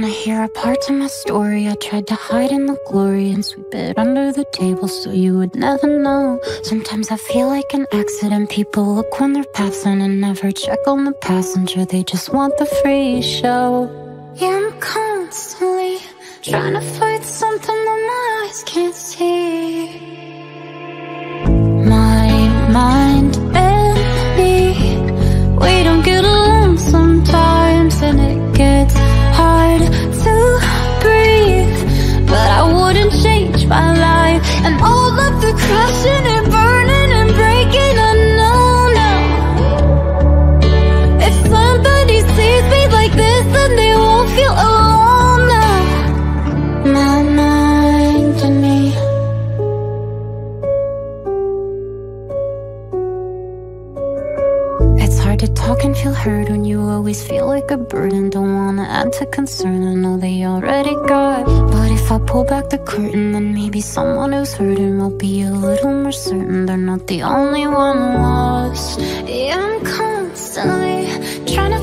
Wanna hear a part of my story? I tried to hide in the glory and sweep it under the table so you would never know. Sometimes I feel like an accident. People look when they're passing and never check on the passenger. They just want the free show. Yeah, I'm constantly trying to fight something that my eyes can't see. My mind and me, we don't get along sometimes, and it gets But I wouldn't change my life, and all of the crashing and burning and breaking. I know now. If somebody sees me like this, then they won't feel alone now. My mind and me. It's hard to talk and feel heard when always feel like a burden. Don't wanna add to concern, I know they already got. But if I pull back the curtain, then maybe someone who's hurting will be a little more certain they're not the only one lost. Yeah, I'm constantly trying to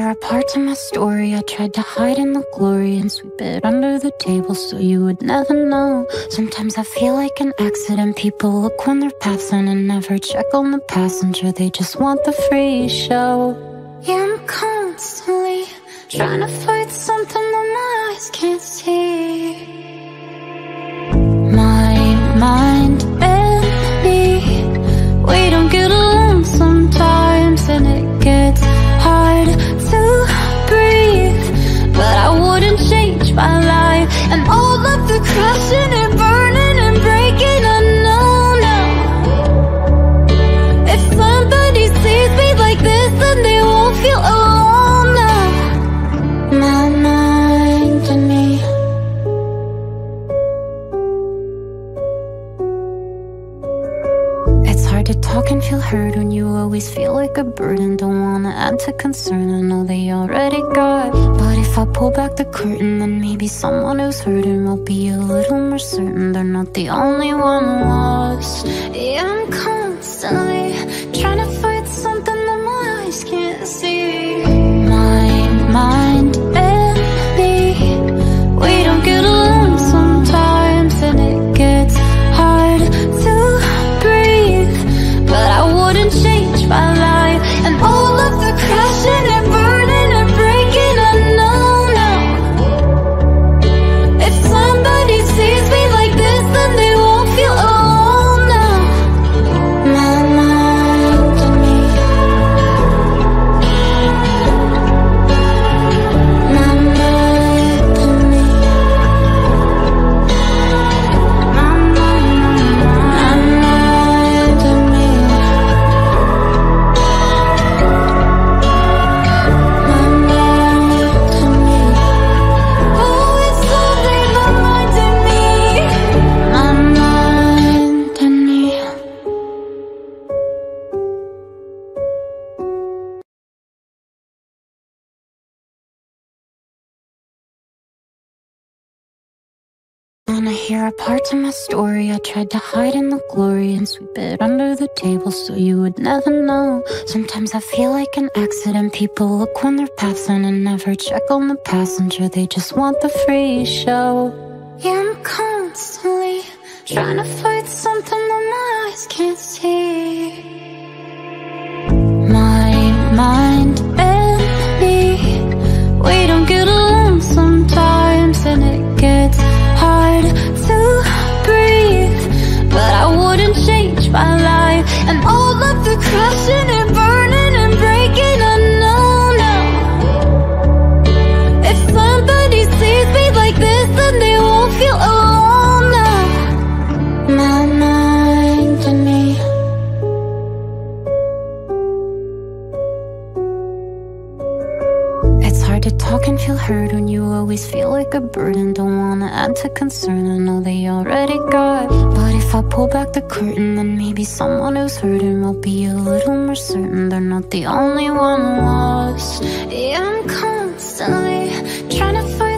Wanna hear a part of my story? I tried to hide in the glory and sweep it under the table so you would never know. Sometimes I feel like an accident. People look when they're passing and never check on the passenger. They just want the free show. Yeah, I'm constantly trying to fight something that my eyes can't see. My mind and me, we don't get along sometimes, and it gets But I wouldn't change my life, and all of the crashing and hard to talk and feel heard when you always feel like a burden. Don't wanna add to concern, I know they already got. But if I pull back the curtain, then maybe someone who's hurting will be a little more certain they're not the only one lost. Yeah, I'm constantly trying to fight Wanna parts of my story? I tried to hide in the glory and sweep it under the table so you would never know. Sometimes I feel like an accident. People look when they're passing and never check on the passenger. They just want the free show. Yeah, I'm constantly trying to fight something that my eyes can't see My mind and me We don't get along sometimes And it gets But I wouldn't change my life. And all of the crashing and talk and feel hurt when you always feel like a burden. Don't wanna add to concern, I know they already got. But if I pull back the curtain, then maybe someone who's hurting will be a little more certain they're not the only one lost. Yeah, I'm constantly trying to fight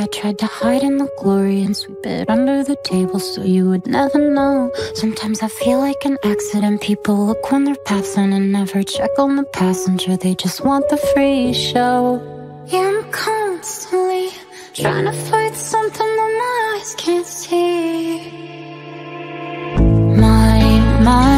I tried to hide in the glory and sweep it under the table so you would never know. Sometimes I feel like an accident. People look when they're passing and never check on the passenger. They just want the free show. Yeah, I'm constantly trying to fight something that my eyes can't see. My mind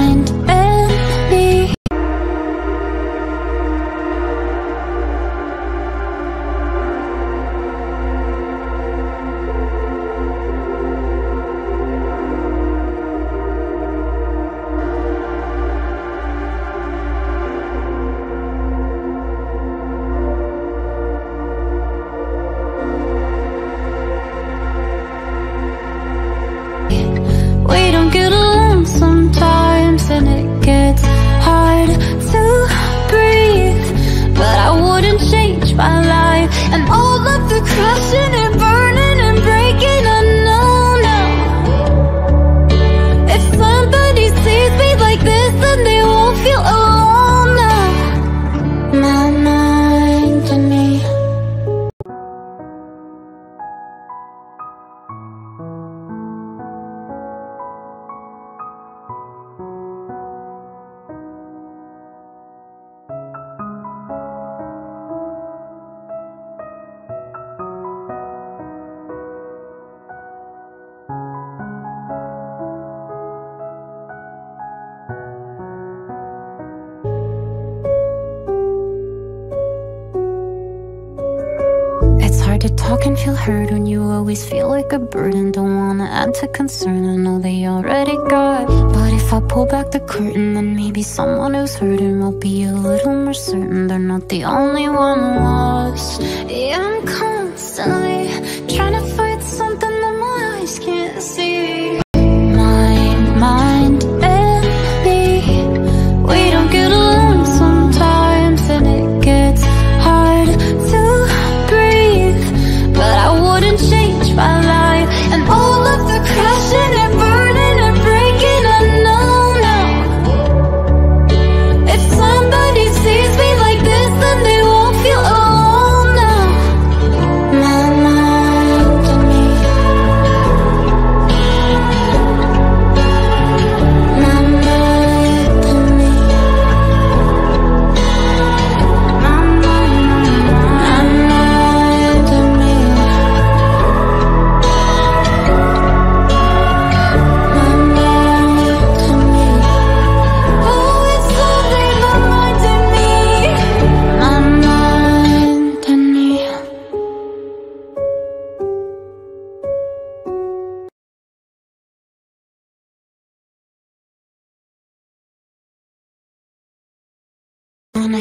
talk and feel heard when you always feel like a burden. Don't wanna add to concern, I know they already got. But if I pull back the curtain, then maybe someone who's hurting will be a little more certain they're not the only one lost. Yeah,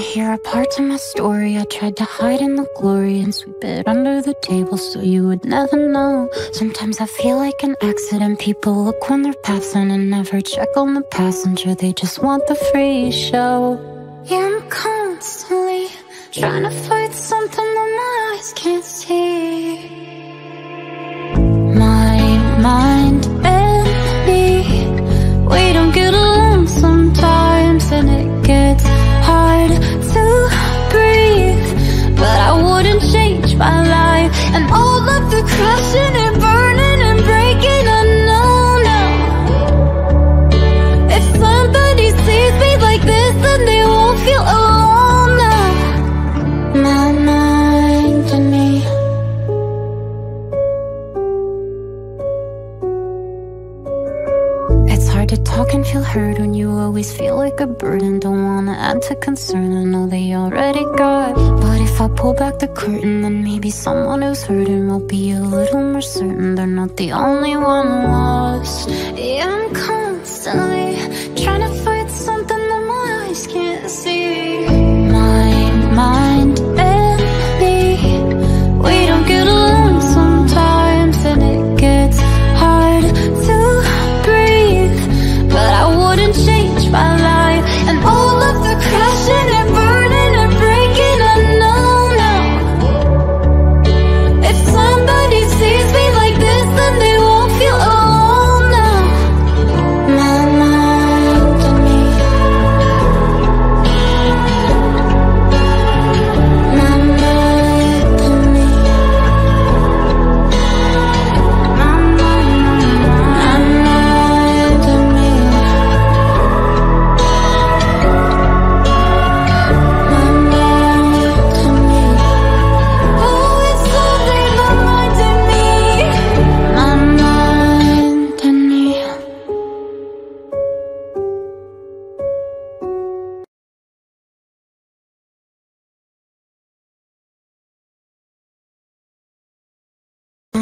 hear a part of my story I tried to hide in the glory and sweep it under the table so you would never know. Sometimes I feel like an accident. People look when they're passing and never check on the passenger. They just want the free show. Yeah, I'm constantly trying to fight something that my eyes can't see. My mind and me, we don't get along sometimes, and it gets But I wouldn't change my life, and all of the crashing and like a burden. Don't wanna add to concern, I know they already got. But if I pull back the curtain, then maybe someone who's hurting will be a little more certain they're not the only one lost. Yeah, I'm constantly trying to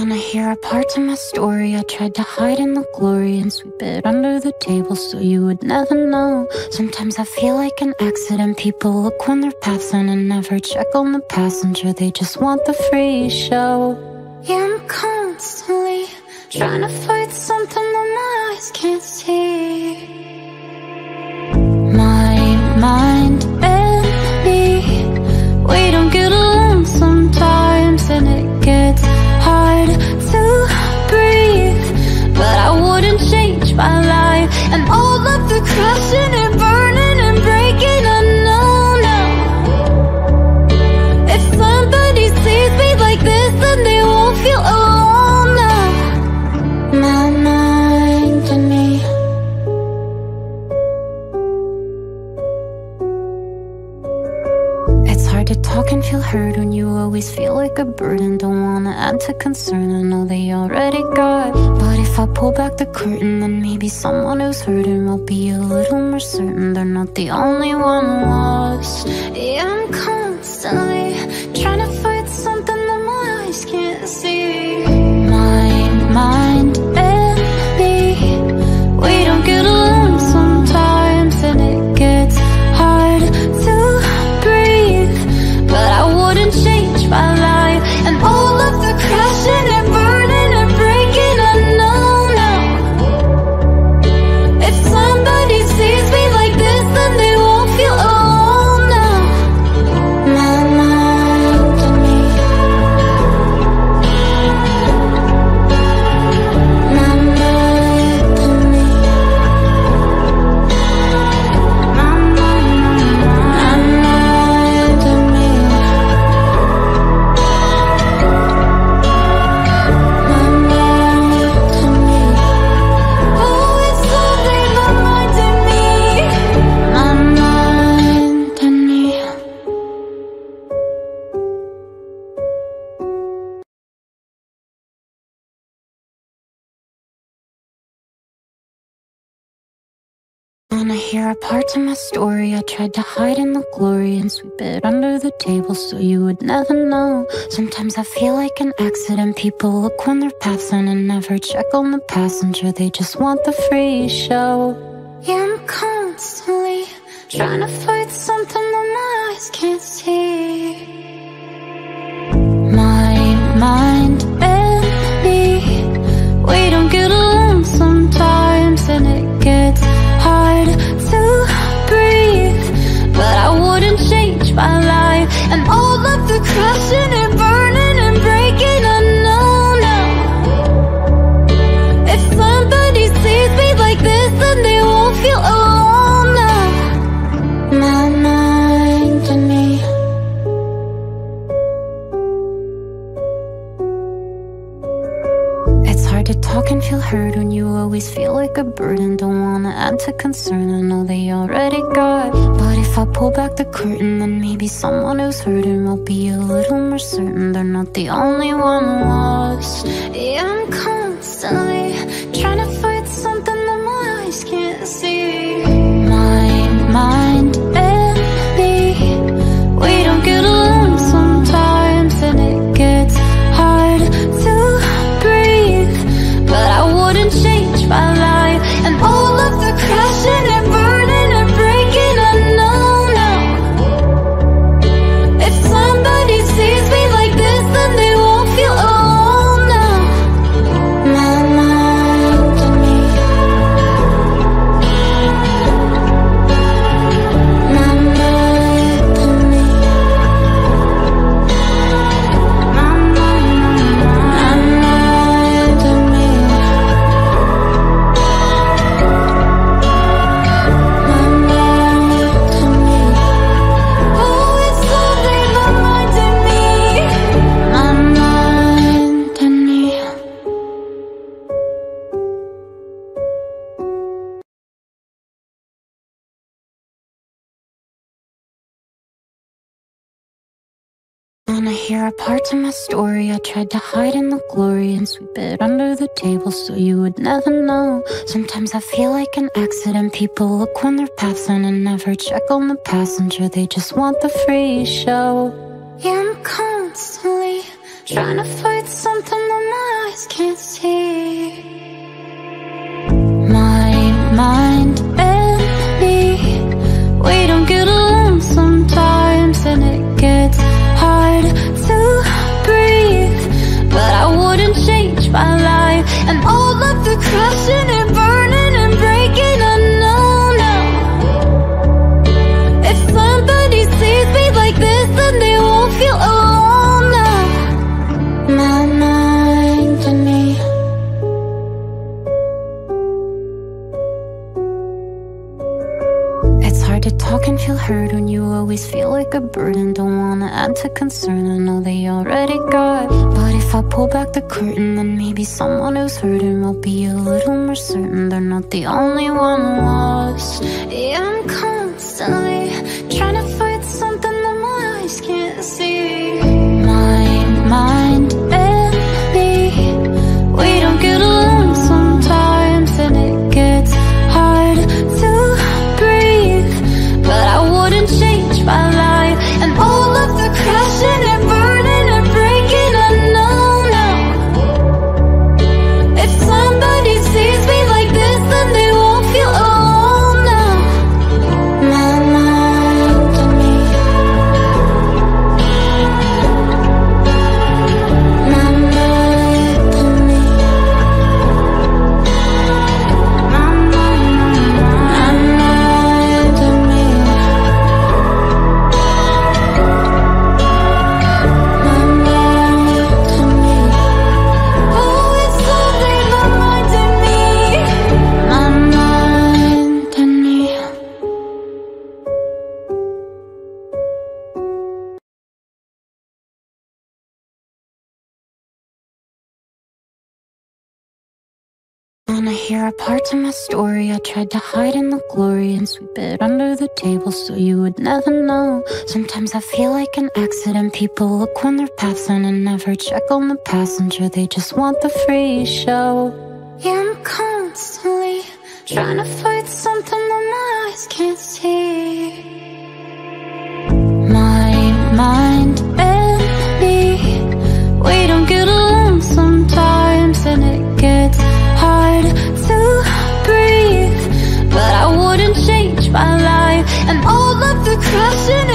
Wanna hear a part of my story I tried to hide in the glory and sweep it under the table so you would never know. Sometimes I feel like an accident. People look when they're passing and never check on the passenger. They just want the free show. Yeah, I'm constantly trying to fight something that my eyes can't see. My mind and me, we don't get along sometimes, and it gets But I wouldn't change my life, and all of the crashing and burning and breaking. I know now. If somebody sees me like this, then they won't feel alone now. My mind and me. It's hard to talk and feel heard when you always feel like a burden. Don't wanna add to concern, I know they already got. But if I pull back the curtain, then maybe someone who's hurting will be a little more certain they're not the only one lost. Yeah, I'm constantly trying to Wanna hear a part of my story I tried to hide in the glory and sweep it under the table so you would never know. Sometimes I feel like an accident. People look when they're passing and never check on the passenger. They just want the free show. Yeah, I'm constantly Trying to fight something that my eyes can't see My mind and me We don't get along sometimes And it gets my life. And all of the crashing and burning and breaking I know now If somebody sees me like this Then they won't feel alone. Now My mind and me. It's hard to talk and feel heard always feel like a burden. Don't wanna add to concern, I know they already got. But if I pull back the curtain, then maybe someone who's hurting will be a little more certain they're not the only one lost. Yeah, I'm constantly trying to Wanna hear a part of my story I tried to hide in the glory and sweep it under the table so you would never know. Sometimes I feel like an accident. People look when they're passing and never check on the passenger. They just want the free show. Yeah, I'm constantly trying to fight something that my eyes can't see. My mind and me, we don't get along sometimes, and it gets hard my life, and all of the crashing It's hard to talk and feel heard when you always feel like a burden. Don't wanna add to concern, I know they already got. But if I pull back the curtain, then maybe someone who's hurting will be a little more certain they're not the only one lost. Yeah, I'm constantly Wanna hear a part of my story I tried to hide in the glory and sweep it under the table so you would never know. Sometimes I feel like an accident. People look when they're passing and never check on the passenger. They just want the free show. Yeah, I'm constantly trying to fight something that my eyes can't see. My mind and me, we don't get along sometimes, and it And all of the crashing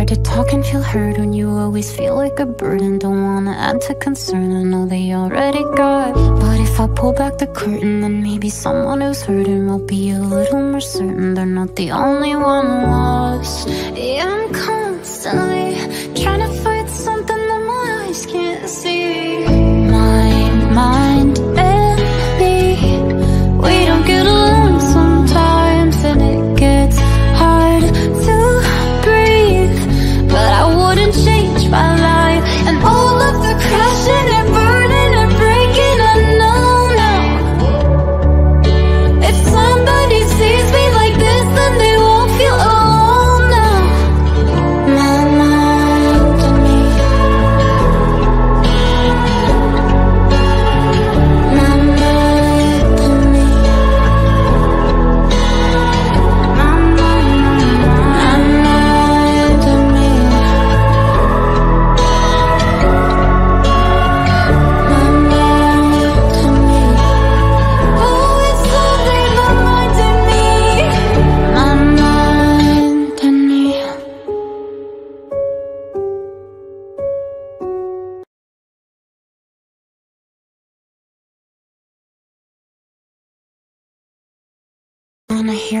hard to talk and feel hurt when you always feel like a burden. Don't wanna add to concern, I know they already got. But if I pull back the curtain, then maybe someone who's hurting will be a little more certain they're not the only one lost. Yeah, I'm constantly trying to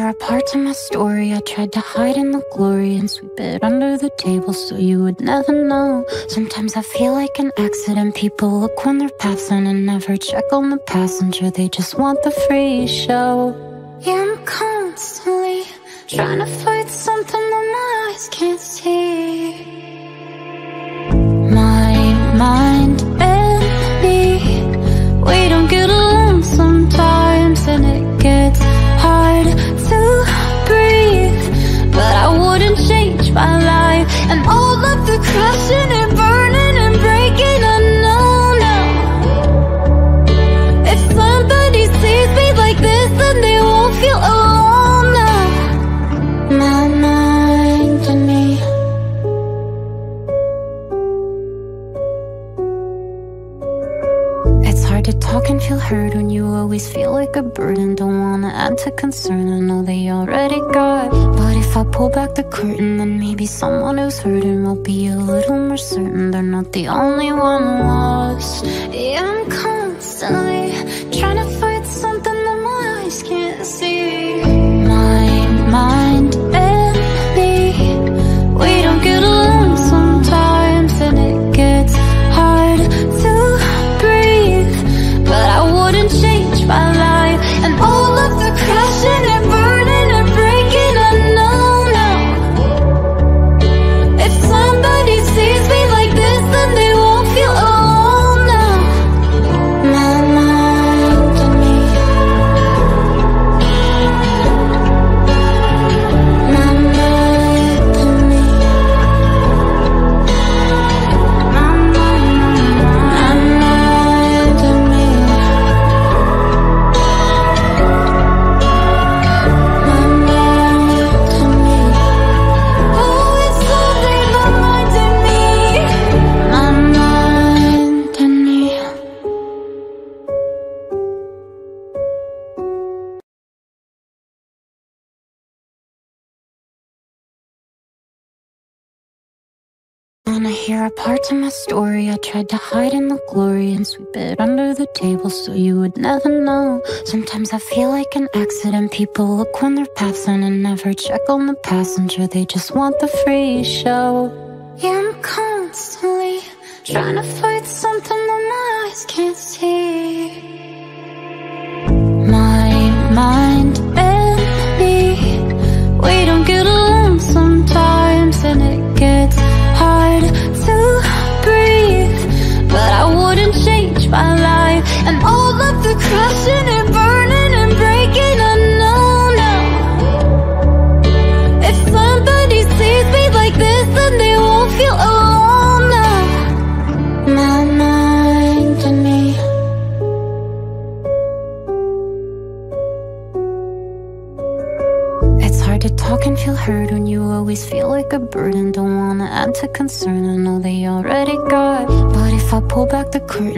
Wanna parts of my story I tried to hide in the glory And sweep it under the table so you would never know. Sometimes I feel like an accident. People look when they're passing And never check on the passenger. They just want the free show. Yeah, I'm constantly Trying to fight something that my eyes can't see. My mind and me We don't get along sometimes And it gets the crashing and burning and breaking I know now. If somebody sees me like this Then they won't feel alone now. My mind me. It's hard to talk and feel heard when you always feel like a burden. Don't wanna add to concern, I know they already got. But if I pull back the curtain, then maybe someone who's hurting will be a little more certain they're not the only one lost. Yeah, I'm constantly trying to Wanna parts of my story I tried to hide in the glory And sweep it under the table so you would never know. Sometimes I feel like an accident. People look when they're passing And never check on the passenger. They just want the free show. Yeah, I'm constantly Trying to fight something that my eyes can't always feel like a burden. Don't wanna add to concern, I know they already got. But if I pull back the curtain,